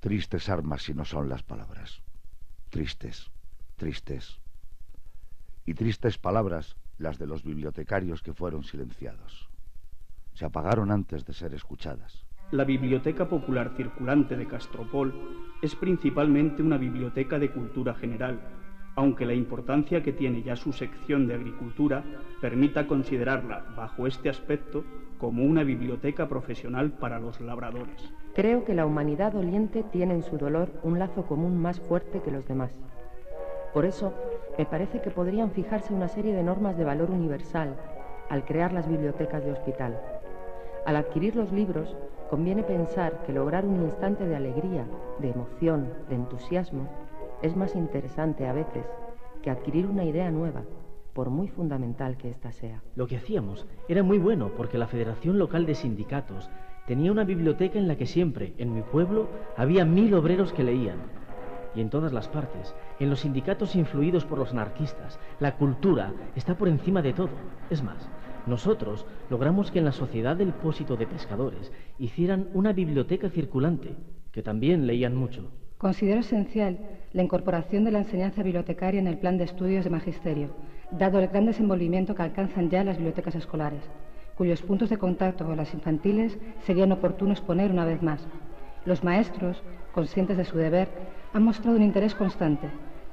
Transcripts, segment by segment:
Tristes armas si no son las palabras. Tristes, tristes. Y tristes palabras las de los bibliotecarios que fueron silenciados. Se apagaron antes de ser escuchadas. La Biblioteca Popular Circulante de Castropol es principalmente una biblioteca de cultura general, aunque la importancia que tiene ya su sección de agricultura permita considerarla, bajo este aspecto, como una biblioteca profesional para los labradores. Creo que la humanidad doliente tiene en su dolor un lazo común más fuerte que los demás. Por eso, me parece que podrían fijarse una serie de normas de valor universal al crear las bibliotecas de hospital. Al adquirir los libros, conviene pensar que lograr un instante de alegría, de emoción, de entusiasmo, es más interesante a veces que adquirir una idea nueva, por muy fundamental que ésta sea. Lo que hacíamos era muy bueno porque la Federación Local de Sindicatos tenía una biblioteca en la que siempre, en mi pueblo, había mil obreros que leían. Y en todas las partes, en los sindicatos influidos por los anarquistas, la cultura está por encima de todo. Es más, nosotros logramos que en la Sociedad del Pósito de Pescadores hicieran una biblioteca circulante, que también leían mucho. Considero esencial la incorporación de la enseñanza bibliotecaria en el plan de estudios de magisterio, dado el gran desenvolvimiento que alcanzan ya las bibliotecas escolares, cuyos puntos de contacto con las infantiles serían oportunos poner una vez más. Los maestros, conscientes de su deber, han mostrado un interés constante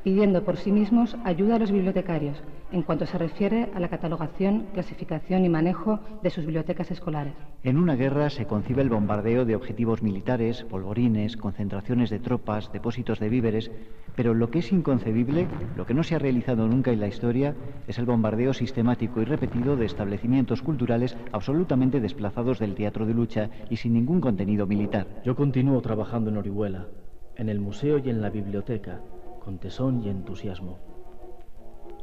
pidiendo por sí mismos ayuda a los bibliotecarios en cuanto se refiere a la catalogación, clasificación y manejo de sus bibliotecas escolares. En una guerra se concibe el bombardeo de objetivos militares, polvorines, concentraciones de tropas, depósitos de víveres, pero lo que es inconcebible, lo que no se ha realizado nunca en la historia, es el bombardeo sistemático y repetido de establecimientos culturales absolutamente desplazados del teatro de lucha y sin ningún contenido militar. Yo continúo trabajando en Orihuela, en el museo y en la biblioteca con tesón y entusiasmo.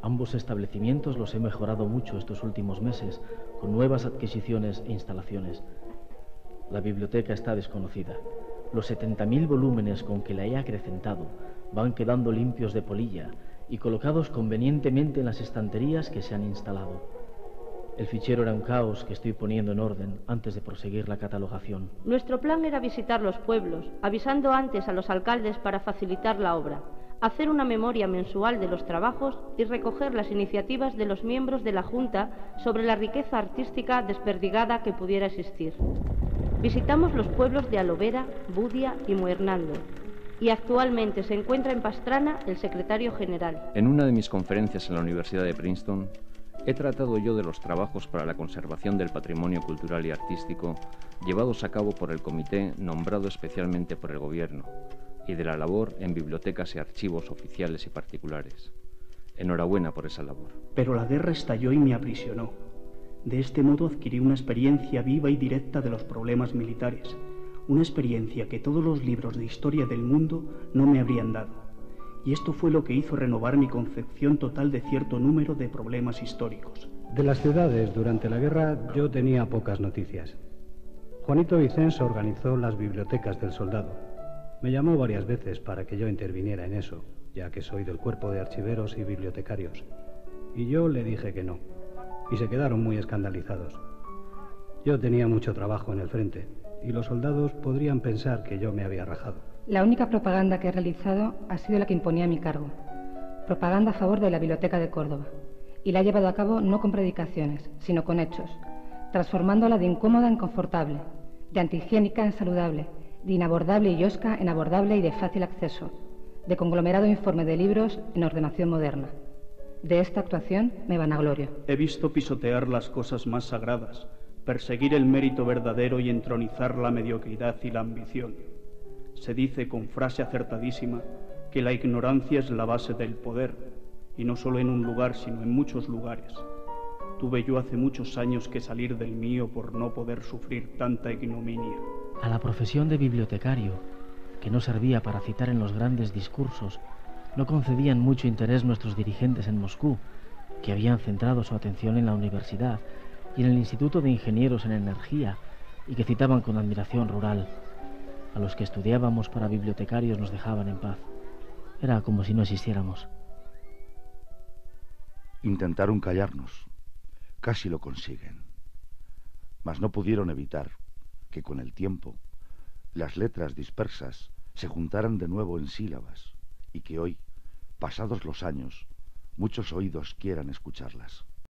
Ambos establecimientos los he mejorado mucho estos últimos meses con nuevas adquisiciones e instalaciones. La biblioteca está desconocida. Los 70.000 volúmenes con que la he acrecentado van quedando limpios de polilla y colocados convenientemente en las estanterías que se han instalado. El fichero era un caos que estoy poniendo en orden antes de proseguir la catalogación. Nuestro plan era visitar los pueblos, avisando antes a los alcaldes para facilitar la obra hacer una memoria mensual de los trabajos y recoger las iniciativas de los miembros de la Junta sobre la riqueza artística desperdigada que pudiera existir. Visitamos los pueblos de Alovera, Budia y Muernaldo, y actualmente se encuentra en Pastrana el secretario general. En una de mis conferencias en la Universidad de Princeton, he tratado yo de los trabajos para la conservación del patrimonio cultural y artístico llevados a cabo por el comité nombrado especialmente por el gobierno, y de la labor en bibliotecas y archivos oficiales y particulares. Enhorabuena por esa labor. Pero la guerra estalló y me aprisionó. De este modo adquirí una experiencia viva y directa de los problemas militares, una experiencia que todos los libros de historia del mundo no me habrían dado. Y esto fue lo que hizo renovar mi concepción total de cierto número de problemas históricos. De las ciudades durante la guerra yo tenía pocas noticias. Juanito Vicens organizó las bibliotecas del soldado me llamó varias veces para que yo interviniera en eso, ya que soy del cuerpo de archiveros y bibliotecarios. Y yo le dije que no, y se quedaron muy escandalizados. Yo tenía mucho trabajo en el frente, y los soldados podrían pensar que yo me había rajado. La única propaganda que he realizado ha sido la que imponía mi cargo. Propaganda a favor de la Biblioteca de Córdoba. Y la he llevado a cabo no con predicaciones, sino con hechos, transformándola de incómoda en confortable, de antihigiénica en saludable, de inabordable y osca en abordable y de fácil acceso, de conglomerado informe de libros en ordenación moderna. De esta actuación me van a gloria. He visto pisotear las cosas más sagradas, perseguir el mérito verdadero y entronizar la mediocridad y la ambición. Se dice con frase acertadísima que la ignorancia es la base del poder, y no solo en un lugar, sino en muchos lugares. Tuve yo hace muchos años que salir del mío por no poder sufrir tanta ignominia a la profesión de bibliotecario, que no servía para citar en los grandes discursos, no concedían mucho interés nuestros dirigentes en Moscú, que habían centrado su atención en la universidad y en el Instituto de Ingenieros en Energía, y que citaban con admiración rural. A los que estudiábamos para bibliotecarios nos dejaban en paz. Era como si no existiéramos. Intentaron callarnos. Casi lo consiguen. Mas no pudieron evitar que con el tiempo las letras dispersas se juntaran de nuevo en sílabas y que hoy, pasados los años, muchos oídos quieran escucharlas.